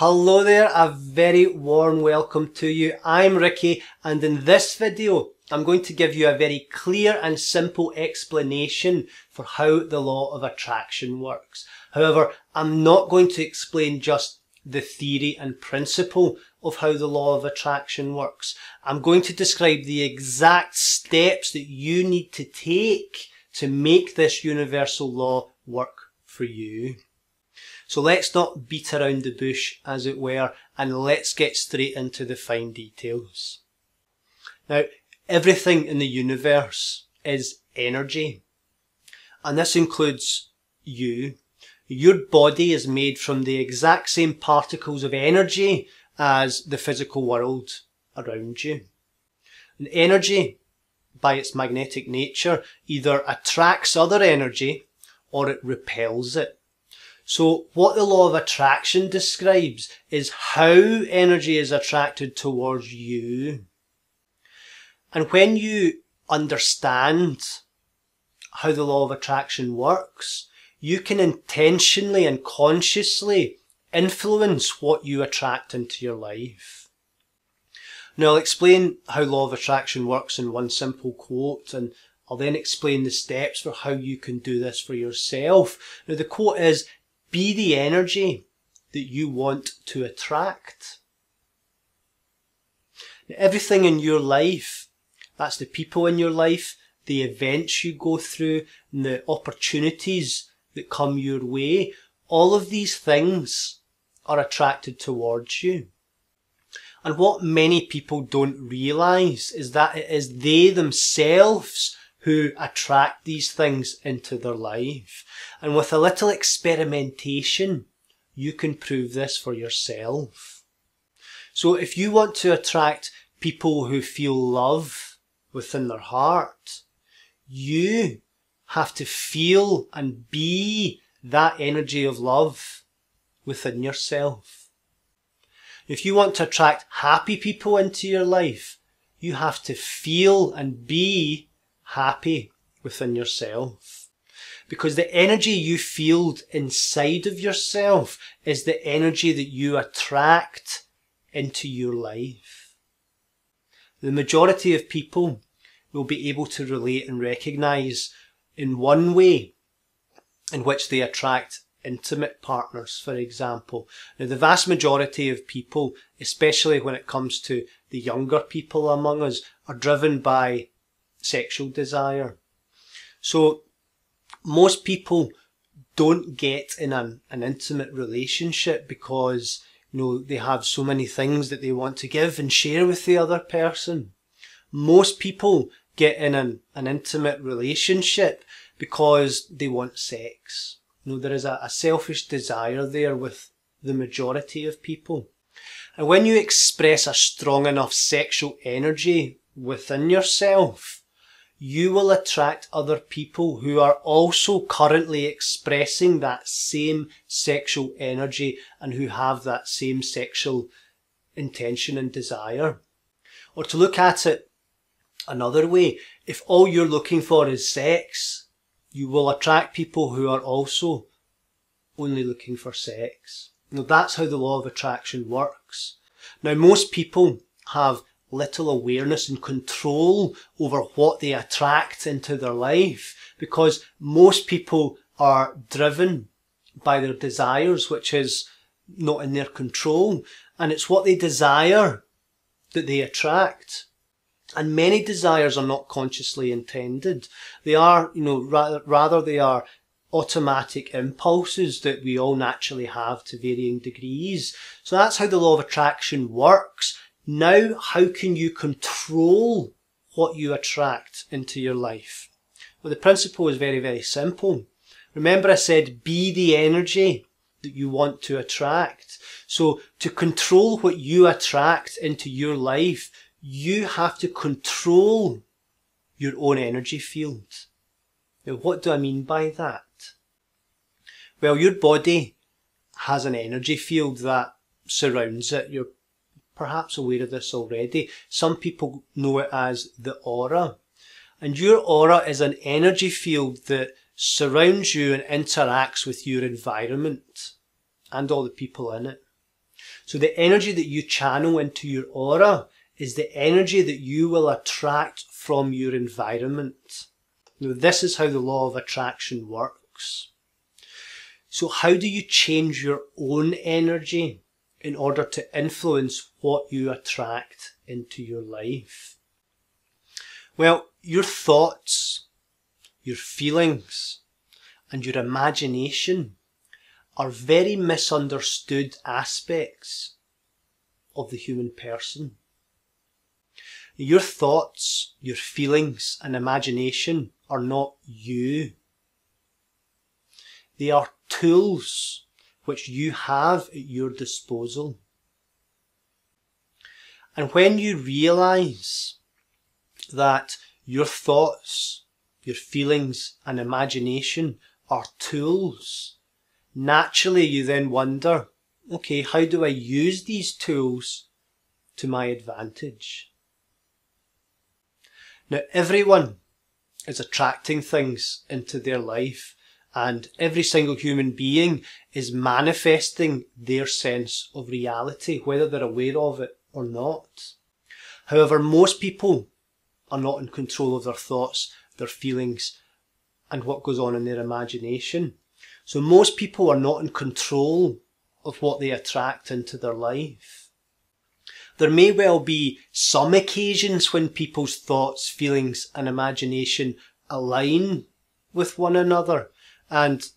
Hello there, a very warm welcome to you. I'm Ricky and in this video I'm going to give you a very clear and simple explanation for how the law of attraction works. However, I'm not going to explain just the theory and principle of how the law of attraction works. I'm going to describe the exact steps that you need to take to make this universal law work for you. So let's not beat around the bush, as it were, and let's get straight into the fine details. Now, everything in the universe is energy. And this includes you. Your body is made from the exact same particles of energy as the physical world around you. And energy, by its magnetic nature, either attracts other energy or it repels it. So what the law of attraction describes is how energy is attracted towards you. And when you understand how the law of attraction works, you can intentionally and consciously influence what you attract into your life. Now I'll explain how law of attraction works in one simple quote and I'll then explain the steps for how you can do this for yourself. Now the quote is, be the energy that you want to attract. Everything in your life, that's the people in your life, the events you go through, and the opportunities that come your way, all of these things are attracted towards you. And what many people don't realise is that it is they themselves who attract these things into their life. And with a little experimentation, you can prove this for yourself. So if you want to attract people who feel love within their heart, you have to feel and be that energy of love within yourself. If you want to attract happy people into your life, you have to feel and be happy within yourself. Because the energy you feel inside of yourself is the energy that you attract into your life. The majority of people will be able to relate and recognize in one way in which they attract intimate partners, for example. Now, the vast majority of people, especially when it comes to the younger people among us, are driven by sexual desire. So most people don't get in an, an intimate relationship because you know they have so many things that they want to give and share with the other person. Most people get in an, an intimate relationship because they want sex. You know, there is a, a selfish desire there with the majority of people. And when you express a strong enough sexual energy within yourself, you will attract other people who are also currently expressing that same sexual energy and who have that same sexual intention and desire. Or to look at it another way, if all you're looking for is sex, you will attract people who are also only looking for sex. Now that's how the law of attraction works. Now most people have little awareness and control over what they attract into their life because most people are driven by their desires, which is not in their control. And it's what they desire that they attract. And many desires are not consciously intended. They are, you know, rather, rather they are automatic impulses that we all naturally have to varying degrees. So that's how the law of attraction works. Now, how can you control what you attract into your life? Well, the principle is very, very simple. Remember I said be the energy that you want to attract. So to control what you attract into your life, you have to control your own energy field. Now, what do I mean by that? Well, your body has an energy field that surrounds it. Your perhaps aware of this already. Some people know it as the aura. And your aura is an energy field that surrounds you and interacts with your environment and all the people in it. So the energy that you channel into your aura is the energy that you will attract from your environment. Now, this is how the law of attraction works. So how do you change your own energy in order to influence what you attract into your life? Well, your thoughts, your feelings, and your imagination are very misunderstood aspects of the human person. Your thoughts, your feelings, and imagination are not you. They are tools which you have at your disposal. And when you realize that your thoughts, your feelings and imagination are tools, naturally you then wonder, okay, how do I use these tools to my advantage? Now everyone is attracting things into their life and every single human being is manifesting their sense of reality, whether they're aware of it or not. However, most people are not in control of their thoughts, their feelings, and what goes on in their imagination. So most people are not in control of what they attract into their life. There may well be some occasions when people's thoughts, feelings and imagination align with one another and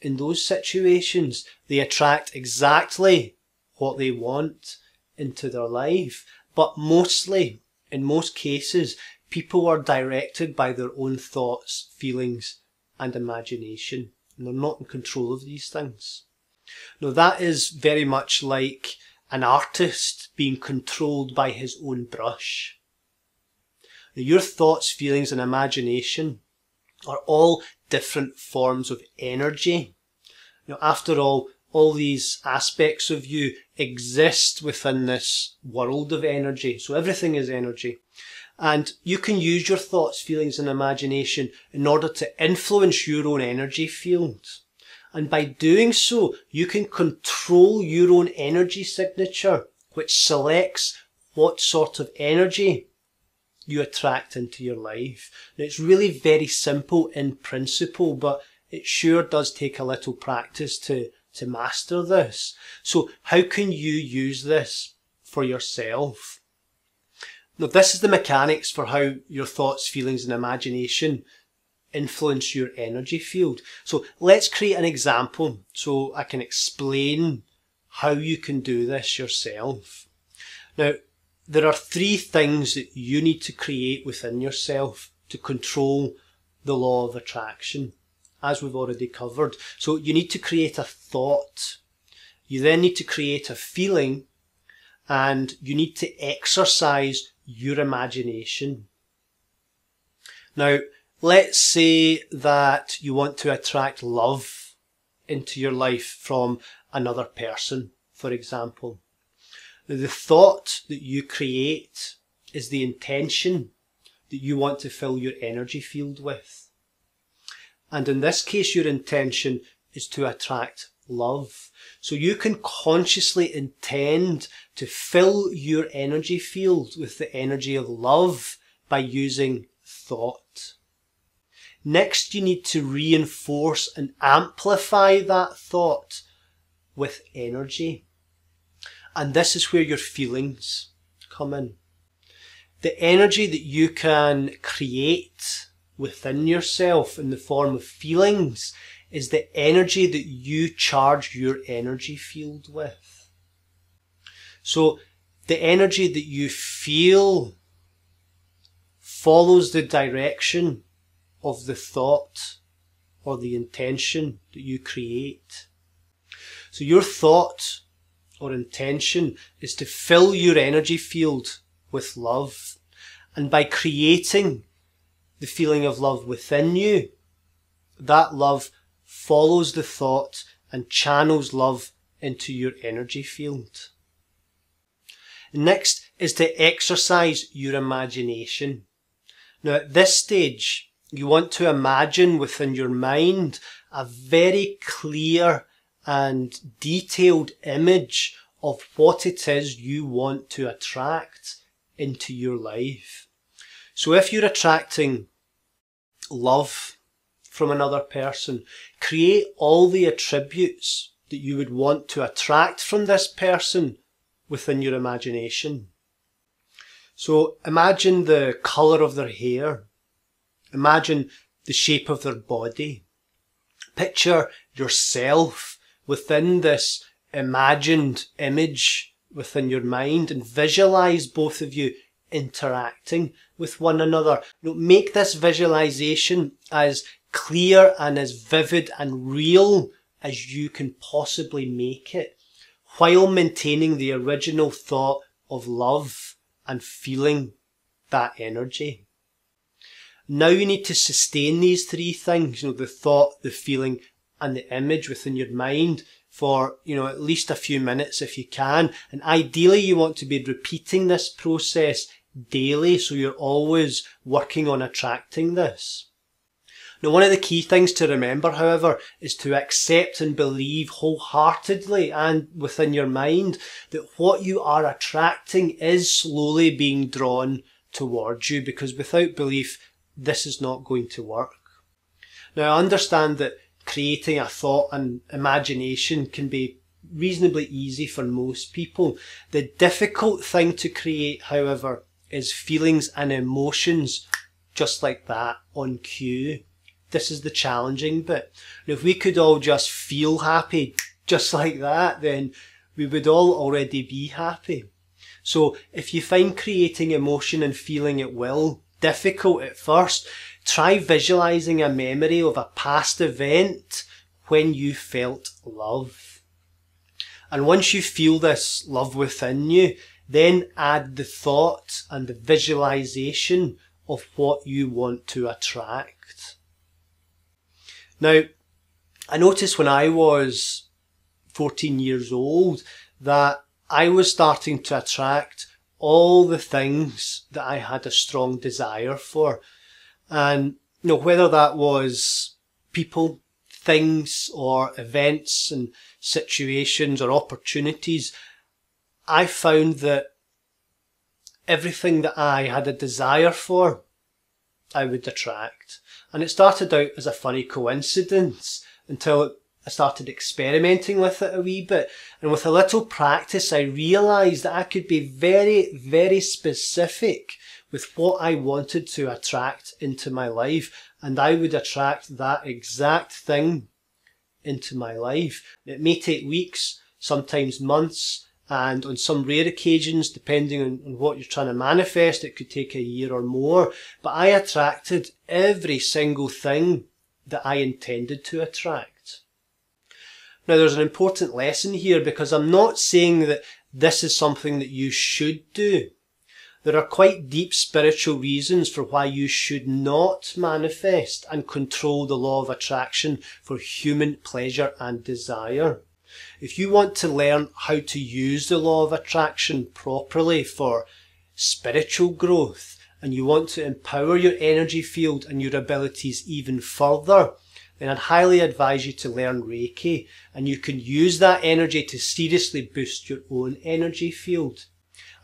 in those situations they attract exactly what they want into their life. But mostly, in most cases, people are directed by their own thoughts, feelings and imagination and they're not in control of these things. Now that is very much like an artist being controlled by his own brush. Now, your thoughts, feelings and imagination are all different forms of energy. Now, after all, all these aspects of you exist within this world of energy. So everything is energy. And you can use your thoughts, feelings and imagination in order to influence your own energy field. And by doing so, you can control your own energy signature, which selects what sort of energy you attract into your life. Now, it's really very simple in principle, but it sure does take a little practice to, to master this. So how can you use this for yourself? Now, this is the mechanics for how your thoughts, feelings and imagination influence your energy field. So let's create an example so I can explain how you can do this yourself. Now, there are three things that you need to create within yourself to control the law of attraction, as we've already covered. So you need to create a thought. You then need to create a feeling and you need to exercise your imagination. Now, let's say that you want to attract love into your life from another person, for example. The thought that you create is the intention that you want to fill your energy field with. And in this case, your intention is to attract love. So you can consciously intend to fill your energy field with the energy of love by using thought. Next, you need to reinforce and amplify that thought with energy. And this is where your feelings come in. The energy that you can create within yourself in the form of feelings is the energy that you charge your energy field with. So the energy that you feel follows the direction of the thought or the intention that you create. So your thought or intention is to fill your energy field with love. And by creating the feeling of love within you, that love follows the thought and channels love into your energy field. Next is to exercise your imagination. Now at this stage, you want to imagine within your mind a very clear and detailed image of what it is you want to attract into your life. So if you're attracting love from another person, create all the attributes that you would want to attract from this person within your imagination. So imagine the colour of their hair. Imagine the shape of their body. Picture yourself within this imagined image within your mind and visualize both of you interacting with one another. You know, make this visualization as clear and as vivid and real as you can possibly make it while maintaining the original thought of love and feeling that energy. Now you need to sustain these three things, you know, the thought, the feeling and the image within your mind for, you know, at least a few minutes if you can. And ideally you want to be repeating this process daily so you're always working on attracting this. Now, one of the key things to remember, however, is to accept and believe wholeheartedly and within your mind that what you are attracting is slowly being drawn towards you because without belief, this is not going to work. Now, I understand that creating a thought and imagination can be reasonably easy for most people. The difficult thing to create, however, is feelings and emotions just like that on cue. This is the challenging bit. And if we could all just feel happy just like that, then we would all already be happy. So if you find creating emotion and feeling at will difficult at first, try visualizing a memory of a past event when you felt love. And once you feel this love within you, then add the thought and the visualization of what you want to attract. Now, I noticed when I was 14 years old that I was starting to attract all the things that I had a strong desire for. And, you know, whether that was people, things, or events and situations or opportunities, I found that everything that I had a desire for, I would attract. And it started out as a funny coincidence until I started experimenting with it a wee bit. And with a little practice, I realised that I could be very, very specific with what I wanted to attract into my life. And I would attract that exact thing into my life. It may take weeks, sometimes months, and on some rare occasions, depending on, on, what you're trying to manifest, it could take a year or more. But I attracted every single thing that I intended to attract. Now there's an important lesson here because I'm not saying that this is something that you should do. There are quite deep spiritual reasons for why you should not manifest and control the law of attraction for human pleasure and desire. If you want to learn how to use the law of attraction properly for spiritual growth and you want to empower your energy field and your abilities even further, then I'd highly advise you to learn Reiki and you can use that energy to seriously boost your own energy field.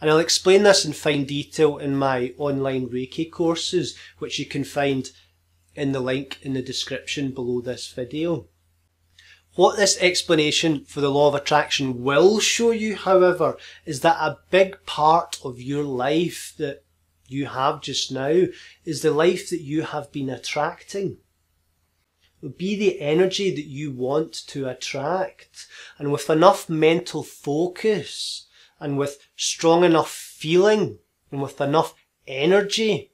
And I'll explain this in fine detail in my online Reiki courses, which you can find in the link in the description below this video. What this explanation for the law of attraction will show you, however, is that a big part of your life that you have just now is the life that you have been attracting. Be the energy that you want to attract. And with enough mental focus and with strong enough feeling and with enough energy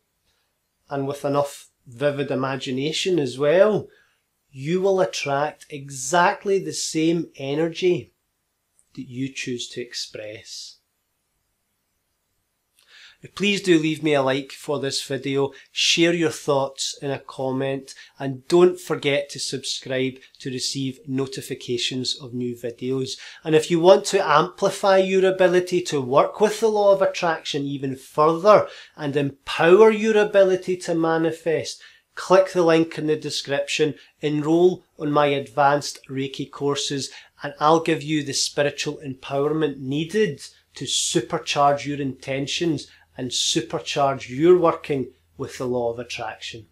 and with enough vivid imagination as well, you will attract exactly the same energy that you choose to express. Please do leave me a like for this video, share your thoughts in a comment and don't forget to subscribe to receive notifications of new videos. And if you want to amplify your ability to work with the law of attraction even further and empower your ability to manifest, click the link in the description, enroll on my advanced Reiki courses, and I'll give you the spiritual empowerment needed to supercharge your intentions and supercharge your working with the law of attraction.